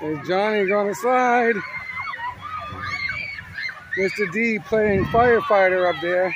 There's Johnny going to slide. Mr. D playing firefighter up there.